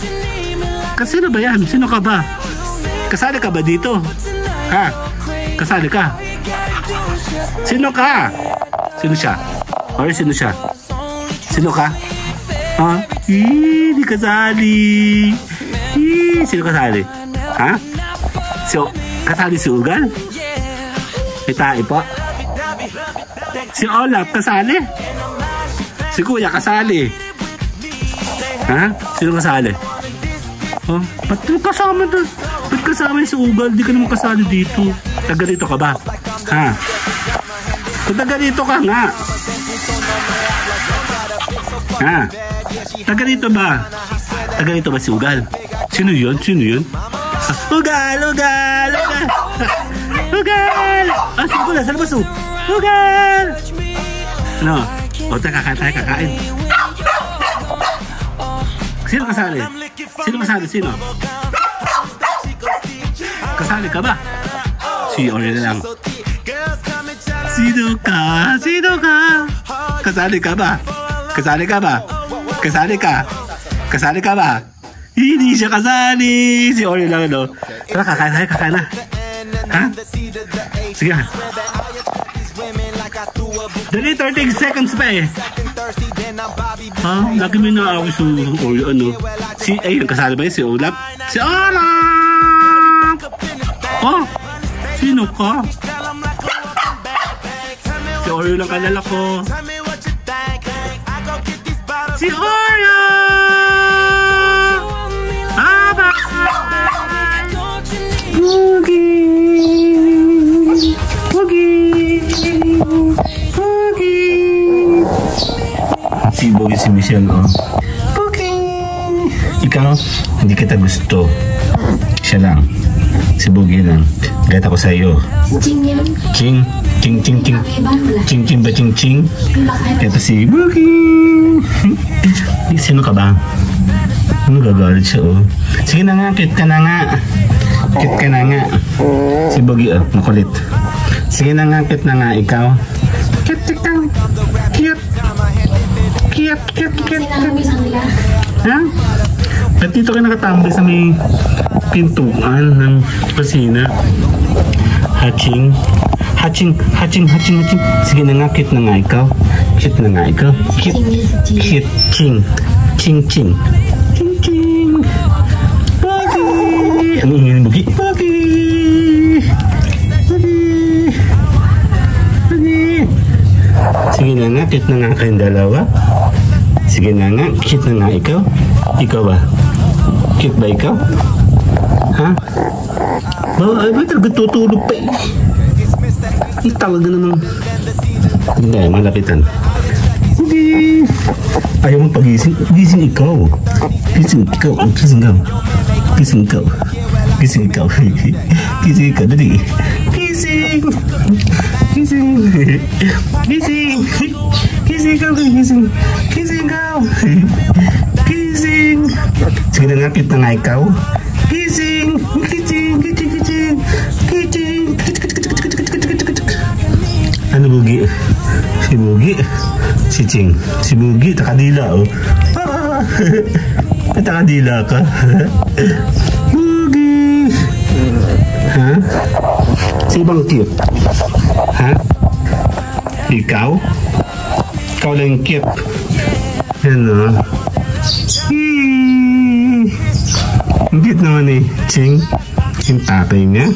Kasino ba yan? Sino ka ba? Kasali ka ba dito? Ha? Kasali ka? Sino ka? Sino siya? Or sino siya? Sino ka? Ha? Ih, di kasali. Ih, sino kasali? Ha? So, kasali si Ugal? Itai po. Si Olaf kasali? Si Kuya kasali? Ha? Sino kasali? Oh, ba't mo kasama doon? Ba't kasama yung si Ugal? Di ka naman kasali dito. Taga dito ka ba? Ha? Kung taga dito ka nga. Ha? Taga dito ba? Taga dito ba si Ugal? Sino yun? Sino yun? Ugal! Ugal! Ugal! Ugal! Ah, si Ugal! Saan ba su? Ugal! Ano? O, tayo kakain tayo kakain. Sino kasali? Sino kasali? Sino? Kasali ka ba? Si Ori na lang. Sino ka? Sino ka? Kasali ka ba? Kasali ka ba? Kasali ka? Kasali ka ba? Hindi siya kasali. Si Ori lang, no? Tara, kakain tayo, kakain na. Ha? Sige. Dali, 30 seconds pa eh. Ha? Lagi may naawis yung Ori, ano? Si, ay, kasali ba yun? Si Olaf? Si Olaf! Oh, sino ka? Si Oreo lang kalala ko. Si Oreo! Boogie si Michelle, oh. Boogie! Ikaw, hindi kita gusto. Siya lang. Si Boogie lang. Gaya ako sa iyo. Ching yan. Ching, ching, ching, ching. Ching, ching ba, ching, ching. Ito si Boogie. Sino ka ba? Ano gagalit siya, oh. Sige na nga, cute ka na nga. Cute ka na nga. Si Boogie, oh, makulit. Sige na nga, cute na nga, ikaw. Cute, cute, cute. Ha? Ba't dito ka nakatambay sa may pintuan ng kusina? Haching? Hatching, hatching, hatching, hatching. Sige na nga, cute na nga ikaw. Cute na nga ikaw. Cute, cute, ching. Ching, ching. Ching, ching. Pogi! Ang ingin bugi. Pogi! Pogi! Pogi! Sige na nga, cute na nga kayong dalawa. Sige na nga, cute na ikaw. Ikaw ba? Cute ba ikaw? Ha? Ba, ay ba talaga tutulog pa eh. Talaga naman. Hindi, malapitan. Hindi. Ayaw mo pagising. Gising ikaw. Gising ikaw. Gising ikaw. Gising ikaw. Gising ikaw. Gising ikaw. Dali. Gising. Gising. Gising. Gising ikaw. Gising. Gising ikaw. Gising. Sige na nga, cute na nga ikaw. Gising. Gising. Gising. Gising. Gising. Ano Bugi? Si Bugi? Si Ching. Si Bugi, takadila oh. Ah, takadila ka. Bugi. Ha? Si ibang cute? Ha? Ikaw? Ikaw lang cute. Yan oh. Hee. Ang cute naman eh. Ching. Yung tatay niya.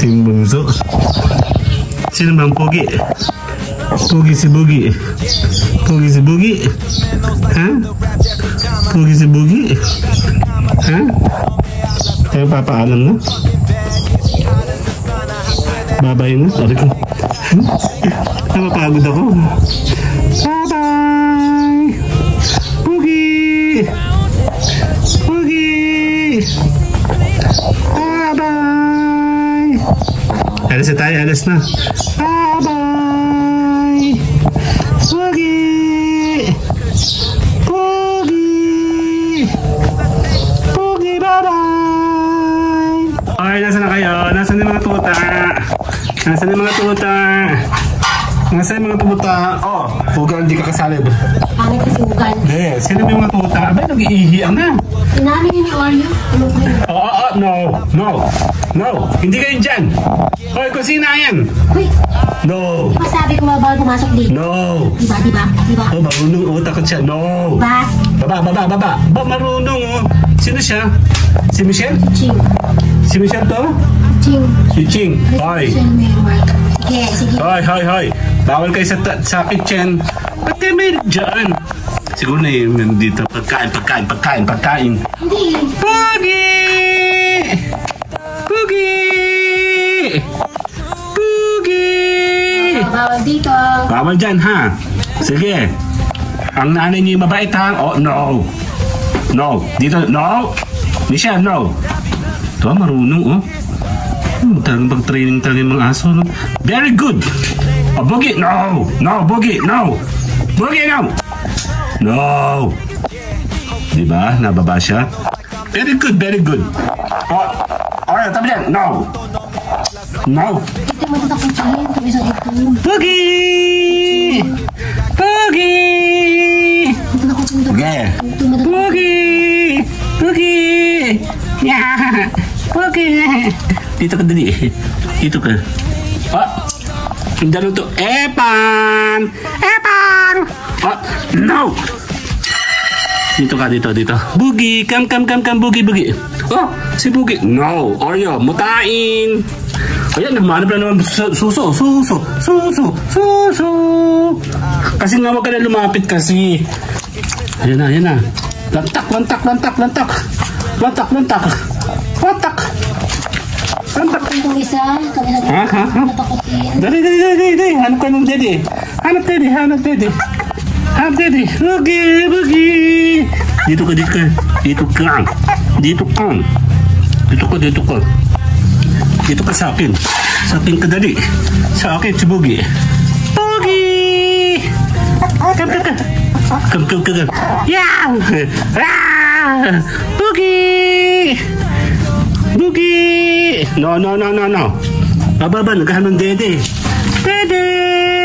Ching bunso. Sino bang Pogi? Pogi si Bugi. Pogi si Bugi. Ha? Pogi si Bugi. Ha? Kaya papaalam na? Babay na? Sabi ko. Napapagod ako. Bye-bye! Pogi! Pogi! Bye-bye! Alas na tayo, alas na. Bye-bye! Pogi! Pogi! Pogi, bye-bye! Okay, nasa na kayo? Nasaan yung mga tuta? Nasaan yung mga tuta? Nasaan yung mga tuta? Oh, Pugal, hindi ka kasali. Pangit kasi ugal. Hindi, sino yung mga tuta? Abay, nag-iihiyan na. Sinabi niyo ni Oreo. Ano ba yun? Oo, oh, oh, no, no, no. Hindi kayo dyan. Hoy, kusina yan. Uy, No, di ba sabi ko mga bawal pumasok dito? no. Diba, diba, diba? Oh, marunong utak ko siya. No. Diba? Baba, baba, baba. Ba, marunong oh. Sino siya? Si Michelle? Ching. Si Michelle to? Ching. Si Ching. Hoy. Sige, sige. Hoy, hoy, hoy. Bawal kayo sa, sa kitchen. Ba't kayo may dyan? Siguro na yun nandito. Pagkain, pagkain, pagkain, pagkain. Hindi. Pugi! Pugi! Pugi! Oh, bawal dito. Bawal dyan, ha? Sige. Ang nanay niyo mabait, ha? Oh, no. No. Dito, no. Michelle, no. Ito, marunong, oh. Hmm, talagang pag-training talaga yung mga aso, no? Very good. Oh, Boogie, no. No, Boogie, no. Boogie, no. No. Diba? Nababa siya. Very good, very good. Oh, alright, tabi yan. No. No. Boogie! Boogie! Okay. Boogie! Boogie! Yeah! Boogie! Dito ka dali. Dito ka. Ah! Ang dalo to. Epan! Epan! Ah! No! Dito ka, dito, dito. Boogie! Come, come, come, come, Boogie, Boogie. Oh! Si Boogie. No! Oreo, mutain! Ayan, nagmanap na naman suso, suso, suso, suso. Kasi nga wag ka na lumapit kasi. Ayan na, ayan na. Lantak, lantak, lantak, lantak. Lantak, lantak. Lantak. Lantak. Itong isa. Kami sa Ha, ha, ha? Natakotin. Dali, dali, dali, dali, dali. Hanap ka ng. Hanap dede, hanap dede. Hanap dede. Boogie, boogie. Dito ka, dito ka. Dito ka. Dito ka. Dito ka, dito ka. Dito ka sa akin. Sa akin ka dali. Sa akin si Boogie. Boogie! Come, come, come. Come, come, come, come. Yeah! Ah! Boogie! Bugi! No, no, no, no, no. Ababa, naghahanap dede. Dede!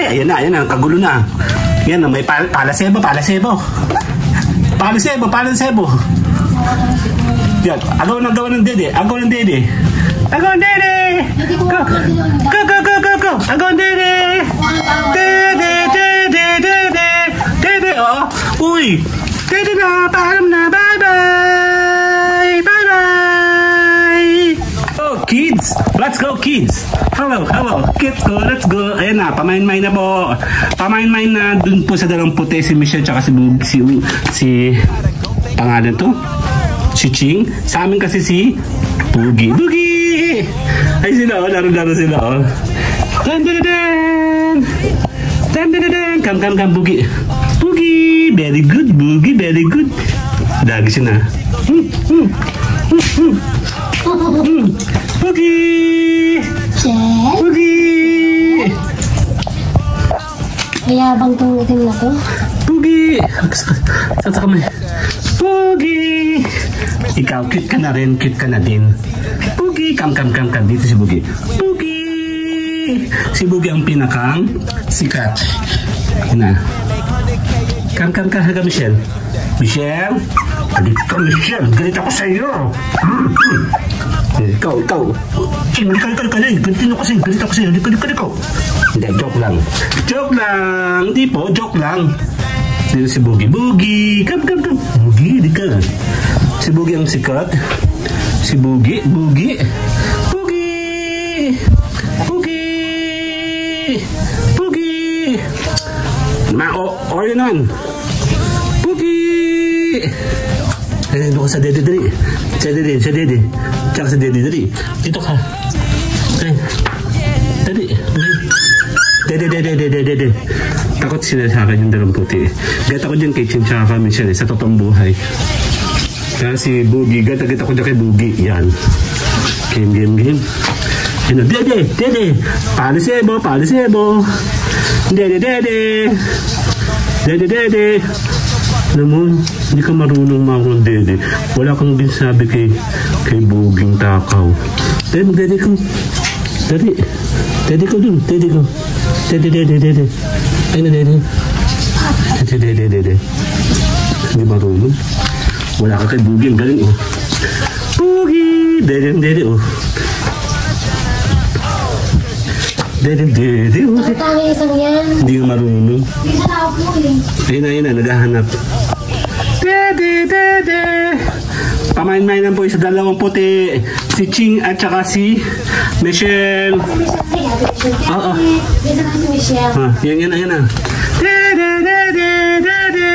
Ayan na, ayan na, kagulo na. Yan na, may pal palasebo, palasebo. Palasebo, palasebo. Yan, agaw na gawa ng dede, agaw ng dede. Agaw ng dede! Go, go, go, go, go, go! Agaw ng dede! Dede, dede, dede, dede! Dede, oh! Uy! Dede na, paalam na, ba? Go, kids! Hello, hello! Kids go, let's go! Ayan na, pamain-main na po. Pamain-main na dun po sa dalawang puti si Michelle tsaka si si, si, pangalan to? Si Ching. Sa amin kasi si Boogie. Boogie! Ay sila, oh, laro-laro sila, oh. Dan, dan, dan, dan! Dan, dan! Come, come, come, Boogie. Boogie! Very good, Boogie, very good. Lagi siya na. Hmm, hmm, hmm, hmm. Hmm. Boogie! Shell? Boogie! Mayabang tong itim na to. Boogie! Sa sa kamay. Boogie! Ikaw, cute ka na rin, cute ka na din. Boogie! Kam, kam, kam, kam. Dito si Boogie. Boogie! Si Boogie ang pinakang sikat. Na. Kam, kam, kam, haga Michelle. Michelle? Galit ka, Michelle. Galit ako sa iyo. Hmm, hmm. Ikaw, ikaw. Ka, ikaw, ikaw, ikaw. Galit ako sa'yo. Galit ako sa'yo. Galit ka, ikaw. Hindi, joke lang. Joke lang. Hindi po, joke lang. Dito si Boogie. Boogie! Come, come, come. Boogie, di ka. Si Boogie ang sikat. Si Boogie, Boogie. Boogie! Boogie! Boogie! Ma, o, or yun naman. Boogie! Eh, doon sa dede, dali. Sa dede, sa dede. Tsaka sa dede, dali. Dito ka. Eh, dali. Dede, dede, dede, dede. Takot sila sa akin yung dalawang puti. Gata ko dyan kay Chin tsaka Michelle sa totoong buhay. Kaya si Boogie, gata-gata ko dyan kay Boogie. Yan. Game, game, game. Yan o, dede, dede. Palisebo, palisebo. Dede, dede. Dede, dede. Alam mo, hindi ka marunong mga dede. Wala kang din sabi kay, kay Buging Takaw. Dede, dede ko. Dede. Dede ko dun. Dede ko. Dede, dede, dede. Ay na, dede. Dede, dede, dede. Hindi marunong. Wala ka kay Buging. Galing, oh. Boogie! Dede, dede, oh. Dede, dede, oh. Ang tama isang yan. Hindi ka marunong. Hindi sa tao po eh. Ayun na, ayun na, naghahanap. Dede, dede. Pamain-mainan po sa dalawang puti. Si Ching at saka si Michelle. Oo. Si Michelle. Ha, yan, yan, yan. Dede, dede, dede.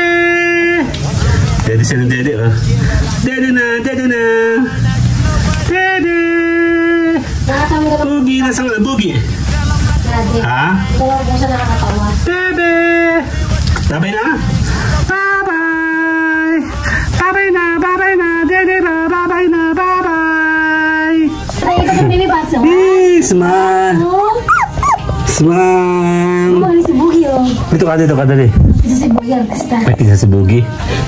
Dede siya ng dede, oh. Dede na, dede na. Dede. Ka na, Boogie? Grabe. Ha? Bebe! Babay na? Baby batso. Hey, smile! Smile! kumali si Boogie oh. Dito ka, dito ka, dali. Isa si Boogie artista. May pisa si Boogie.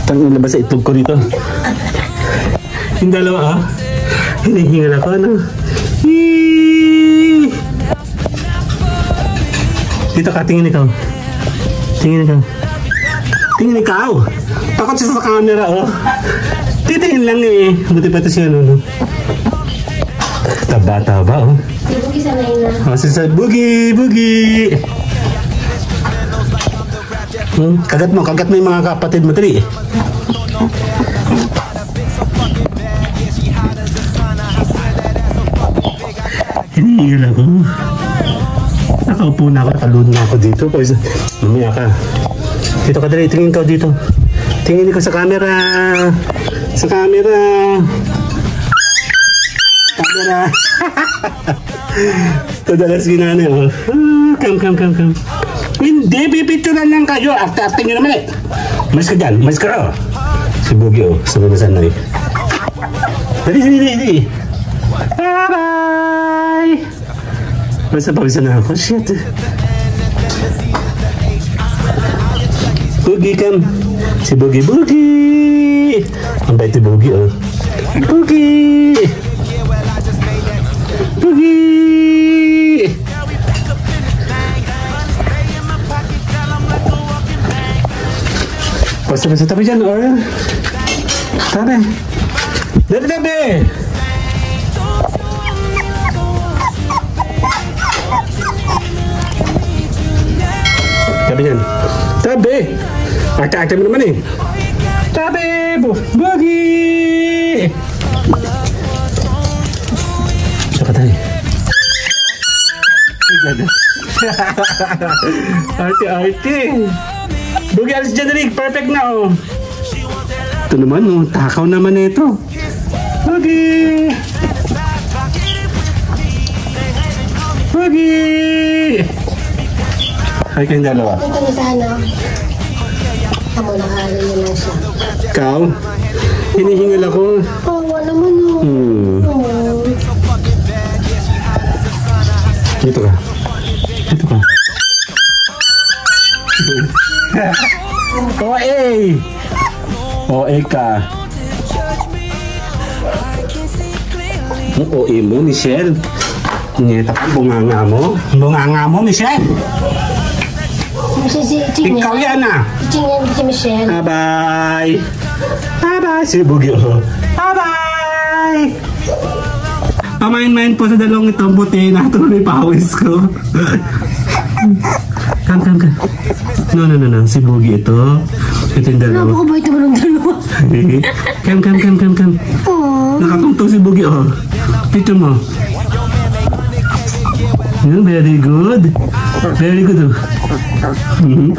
Tang labas sa itlog ko dito. Yung dalawa, ah. Hinihingal ako, ano? Yee! Dito ka, tingin ikaw. Tingin ikaw. Tingin ikaw. Takot siya sa camera, oh. Titingin lang eh. Buti pa ito siya, ano, no? Taba-taba, oh. Si Boogie sanay na. Oh, Boogie, Boogie. Hmm, kagat mo, kagat mo yung mga kapatid mo, dali. Hinihil ako. Nakaupo na ako, nakalun na ako dito. Pwes, mamaya ka. Dito ka dali, tingin ka dito. Tingin ko sa camera. Sa camera. Camera. Tadalas ginana oh. Ah, Come, come, come, come. Hindi, pipicturan lang kayo. Acting nyo naman eh. Mas ka dyan, mas ka oh. Si Boogie oh, sunod na sanay. Dali, dali, dali, dali. Bye-bye! Basta pawisan na ako. Shit. Boogie, come. Si Boogie, Boogie! Ang bait ni Boogie oh. Boogie! Basta basta tabi dyan, or... Tabi! Tabi, tabi! Tabi dyan. Tabi! Ate-ate mo naman eh. Tabi! Bu- Boogie! Saka tayo. arte, Bugi, alis dyan, Rick. Perfect na, oh. Ito naman, oh. Takaw naman na ito. Bugi! Bugi! Ay, kayong dalawa. Punta na sana. Amo, nakaalam niya lang siya. Ikaw? Hinihingal ako. Kawawa naman oh. Hmm. Ka. Ang OA mo, Michelle. Ngeta ka, bunganga mo. Bunganga mo, Michelle. Si, si, Ikaw yan ah. Ching yan si Michelle. Bye-bye. Bye-bye. Si Bugi. oh. Bye-bye. Pamain-main po sa dalawang itong buti na tuloy pawis ko. Kam, kam, kam. No, no, no, no. Si Bugi ito. Ito yung dalawa. Napakabait naman ng dalawa. kam, kam, kam, kam, kam. Oh. Nakatungtong si Bugi, oh. Pito mo. Yeah, very good. Very good. Mhm.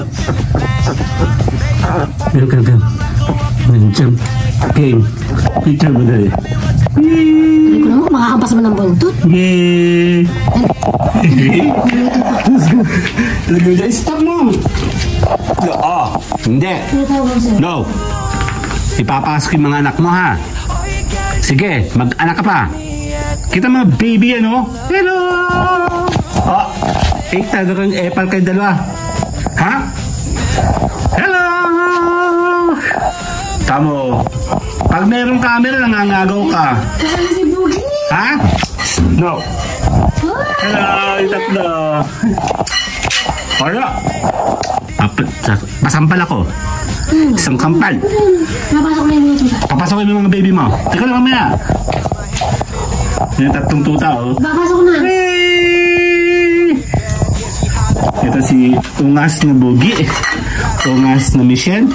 Come, come, come. Ayan, Jump. Game. Picture mo dali. Ko naman, mo ng buntot. Yay! Let's go. Stop mo! No, oh, hindi. No. Ipapasok yung mga anak mo, ha? Sige, mag-anak ka pa. Kita mo, baby, ano? Hello! Oh, eh, talagang epal kayo dalawa. Ha? Hello! Tamo, pag merong camera, nangangagaw ka. Kasama si Boogie. Ha? No. Hello, tatlo. Wala. Apat, pasampal ako. Isang kampal. Napasok na yung mga tuta. Papasokin mo yung mga baby mo. Teka lang mamaya. Yung tatlong tuta, oh. Papasok na. Hey! Ito si Ungas na Bugi. Ungas na Michelle.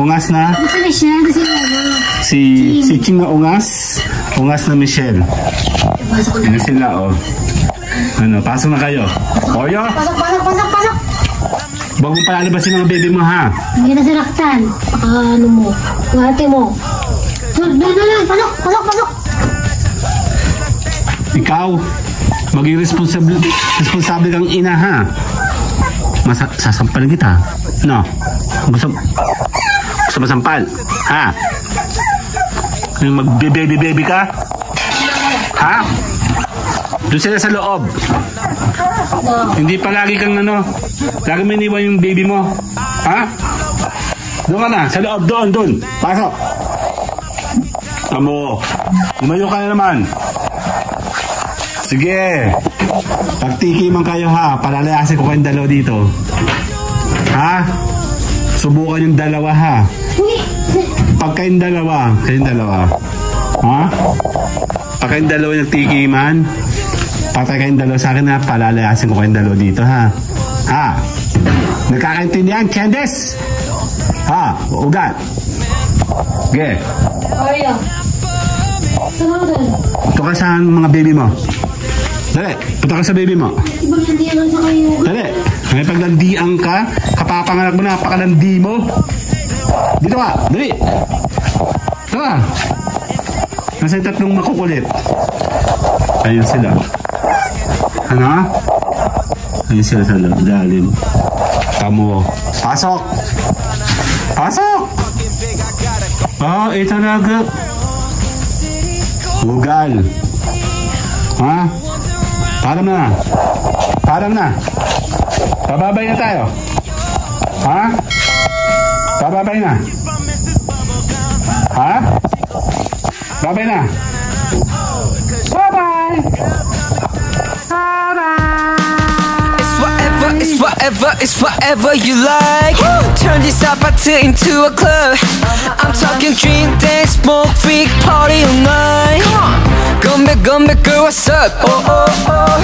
Ungas na Ito si Michelle, si si si Ching na Ungas. Ungas na Michelle. Yan sila, oh. Ano, pasok na kayo. Oyo, Pasok, pasok, pasok, pasok. huwag mo palalabasin mga baby mo, ha? Hindi na sinaktan. Baka ano mo. Ngati mo. Doon, doon, doon. Pasok, pasok, pasok. Ikaw, maging responsable, responsable kang ina, ha? Masa, sasampal kita. No? Gusto, gusto masampal? Ha? Yung mag-baby-baby ka? Ha? Doon sila sa loob. Hindi palagi kang ano, lagi mo iniwan yung baby mo. Ha? Doon ka na, sa loob, doon, doon. Pasok. Amo, umayo ka na naman. Sige. Pagtiki man kayo ha, palalayasin ko kayong dalawa dito. Ha? Subukan yung dalawa ha. Pag kayong dalawa, kayong dalawa. Ha? Pag kayong dalawa nagtikiman, patay kayong dalawa sa akin ha, palalayasin ko kayong dalawa dito ha. Ha? Nagkakaintindihan, Candice? Ha? Ugat? Sige. Oreo. Sama ko doon. Ito ka sa mga baby mo. Dali, punta ka sa baby mo. Naman sa kayo. Dali. May paglandian ka, kapapanganak mo, napakalandi mo. Dito ka, dali. Dito ka. Nasa tatlong makukulit. Ayun sila. Ano? Ayun sila sa lalim. Tamo. Pasok! Pasok! Oh, eh talaga. Ugal. Ha? Param na. Param na. Bababay na tayo. Ha? Bababay na. Ha? Babay na. Bye-bye. It's whatever, it's whatever you like. Turn this apartment into a club. I'm talking drink, dance, smoke, freak, party all night. Come back, come back, girl, what's up? Oh, oh, oh.